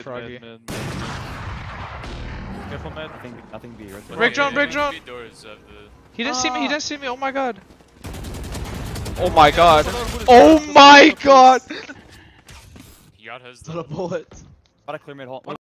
Froggy. Mid, mid, mid. Careful mid. Nothing, nothing B. Red Break drone, break drone. He didn't see me, he didn't see me, oh my god. Oh my god. Oh my god! Yacht has the. bullet. Gotta clear mid hole.